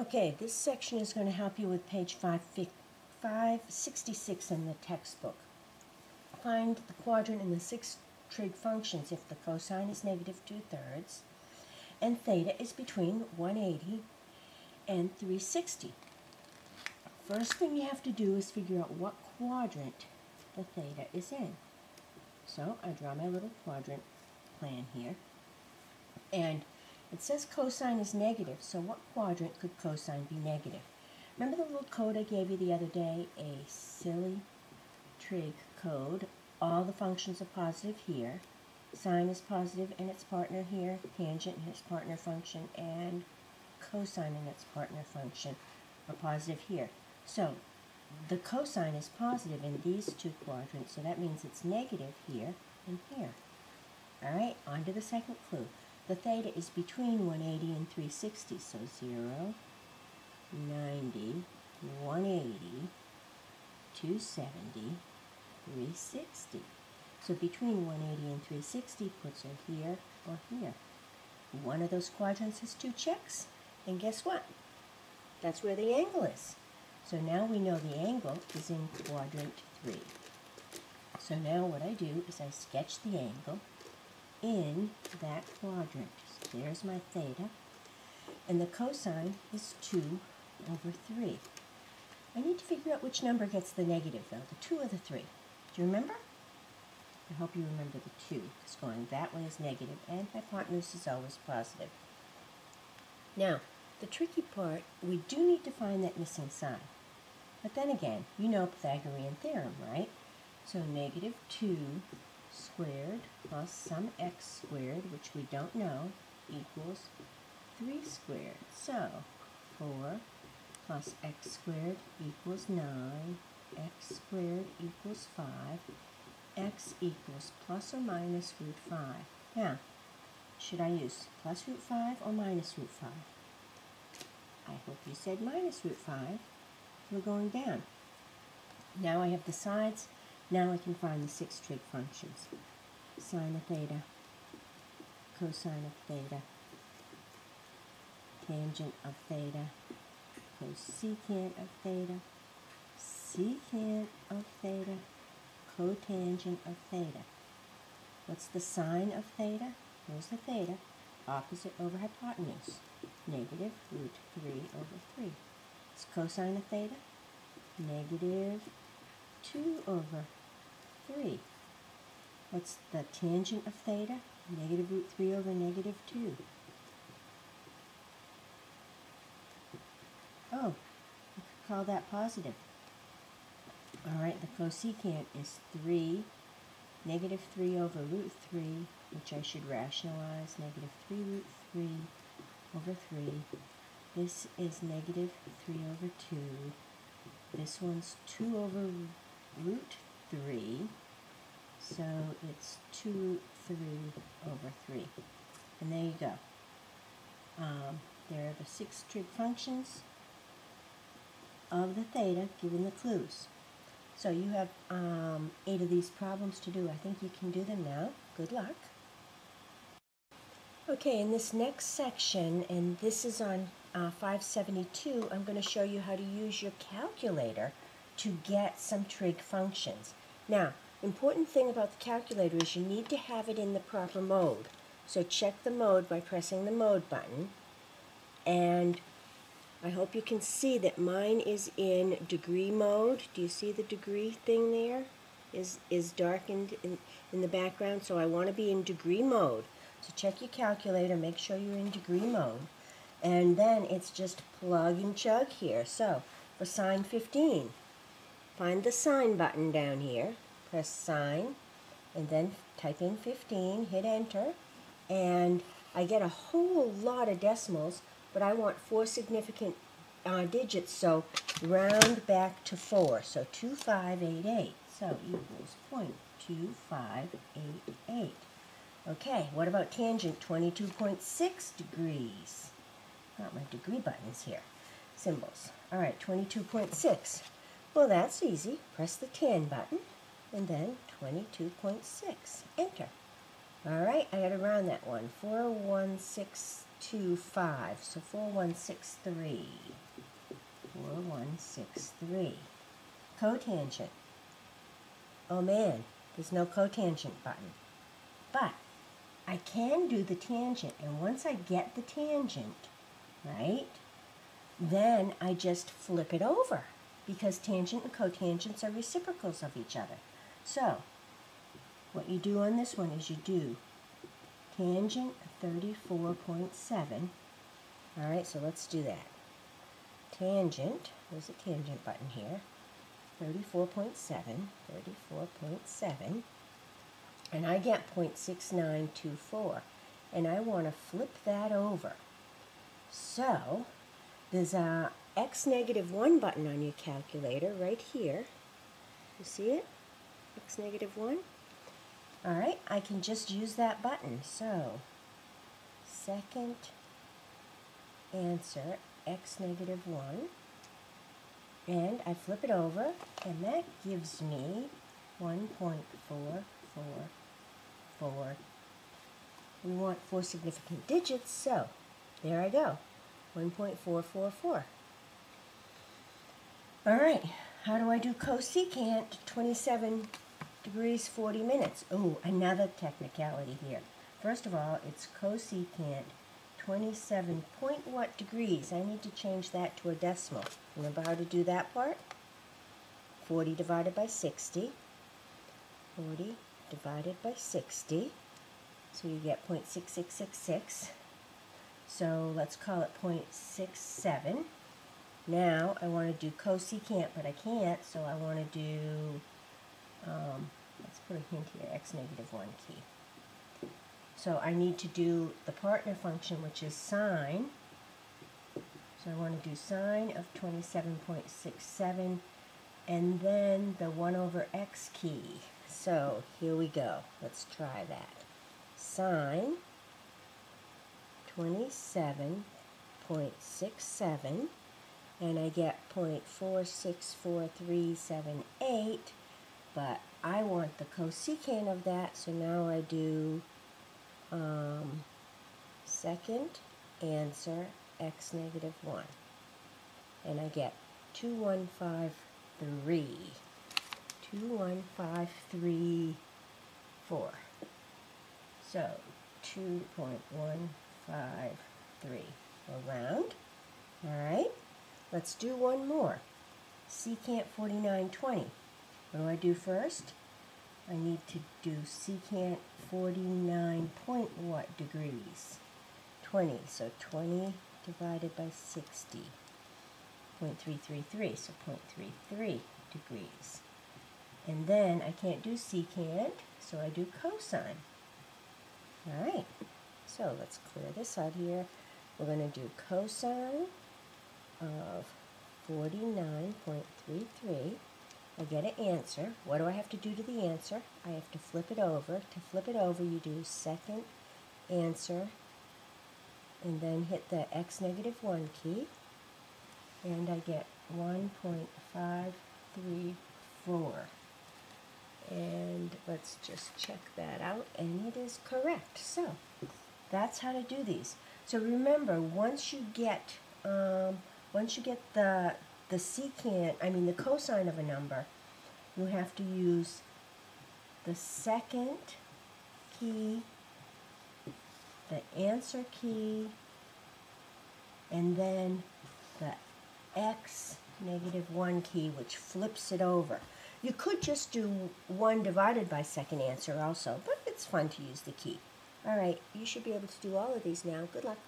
Okay, this section is going to help you with page 566 in the textbook. Find the quadrant in the six trig functions if the cosine is negative 2 thirds and theta is between 180 and 360. First thing you have to do is figure out what quadrant the theta is in. So I draw my little quadrant plan here. And it says cosine is negative, so what quadrant could cosine be negative? Remember the little code I gave you the other day? A silly trig code. All the functions are positive here. Sine is positive and its partner here, tangent and its partner function, and cosine and its partner function are positive here. So the cosine is positive in these two quadrants, so that means it's negative here and here. All right, on to the second clue. The theta is between 180 and 360, so 0, 90, 180, 270, 360. So between 180 and 360 puts her here or here. One of those quadrants has two checks, and guess what? That's where the angle is. So now we know the angle is in quadrant 3. So now what I do is I sketch the angle in that quadrant. So there's my theta. And the cosine is 2 over 3. I need to figure out which number gets the negative, though, the 2 or the 3. Do you remember? I hope you remember the 2, because going that way is negative, and hypotenuse is always positive. Now, the tricky part, we do need to find that missing sign. But then again, you know Pythagorean theorem, right? So negative 2 squared plus some x squared, which we don't know, equals 3 squared. So 4 plus x squared equals 9, x squared equals 5, x equals plus or minus root 5. Now, should I use plus root 5 or minus root 5? I hope you said minus root 5. We're going down. Now I have the sides now I can find the six trig functions. Sine of theta, cosine of theta, tangent of theta, cosecant of theta, secant of theta, cotangent of theta. What's the sine of theta? Here's the theta, opposite over hypotenuse, negative root 3 over 3. It's cosine of theta, negative 2 over 3. What's the tangent of theta? Negative root 3 over negative 2. Oh, you could call that positive. Alright, the cosecant is 3, negative 3 over root 3, which I should rationalize, negative 3 root 3 over 3. This is negative 3 over 2. This one's 2 over root 3. So it's 2, 3 over 3. And there you go. Um, there are the six trig functions of the theta given the clues. So you have um, eight of these problems to do. I think you can do them now. Good luck. Okay, in this next section, and this is on uh, 572, I'm going to show you how to use your calculator to get some trig functions. Now, important thing about the calculator is you need to have it in the proper mode. So check the mode by pressing the mode button. And I hope you can see that mine is in degree mode. Do you see the degree thing there? Is, is darkened in, in the background, so I want to be in degree mode. So check your calculator, make sure you're in degree mode. And then it's just plug and chug here. So for sine 15, find the sine button down here, press sine, and then type in 15, hit enter, and I get a whole lot of decimals, but I want four significant uh, digits, so round back to 4, so 2588, so equals 0.2588. Okay, what about tangent 22.6 degrees? Got my degree buttons here, symbols. All right, 22.6. Well, that's easy. Press the tan button and then 22.6. Enter. All right, I got to round that one. 41625. So 4163. 4163. Cotangent. Oh man, there's no cotangent button. But I can do the tangent, and once I get the tangent, right, then I just flip it over because tangent and cotangents are reciprocals of each other. So, what you do on this one is you do tangent 34.7. All right, so let's do that. Tangent, there's a tangent button here, 34.7, 34.7, and I get 0.6924, and I want to flip that over. So, there's a uh, x negative 1 button on your calculator right here. You see it? x negative 1. All right, I can just use that button. So, second answer, x negative 1. And I flip it over, and that gives me 1.444. We want four significant digits, so there I go, 1.444. All right, how do I do cosecant 27 degrees 40 minutes? Oh, another technicality here. First of all, it's cosecant 27 point what degrees? I need to change that to a decimal. Remember how to do that part? 40 divided by 60. 40 divided by 60. So you get 0.6666. So let's call it 0.67. Now I want to do cosecant, but I can't, so I want to do, um, let's put a hint here, x negative 1 key. So I need to do the partner function, which is sine. So I want to do sine of 27.67, and then the 1 over x key. So here we go. Let's try that. Sine 27.67 and I get 0.46438, but I want the cosecant of that, so now I do um, second answer x negative 1. And I get 2153. 21534. So 2.153 around. All right. Let's do one more. Secant 4920. What do I do first? I need to do secant 49 point what degrees? 20. So 20 divided by 60. 0.333, so 0.33 degrees. And then I can't do secant, so I do cosine. All right, so let's clear this out here. We're going to do cosine of 49.33. I get an answer. What do I have to do to the answer? I have to flip it over. To flip it over, you do second answer and then hit the x negative 1 key and I get 1.534 and let's just check that out and it is correct so that's how to do these so remember once you get um, once you get the the secant, I mean the cosine of a number, you have to use the second key, the answer key, and then the x negative 1 key, which flips it over. You could just do 1 divided by second answer also, but it's fun to use the key. All right, you should be able to do all of these now. Good luck.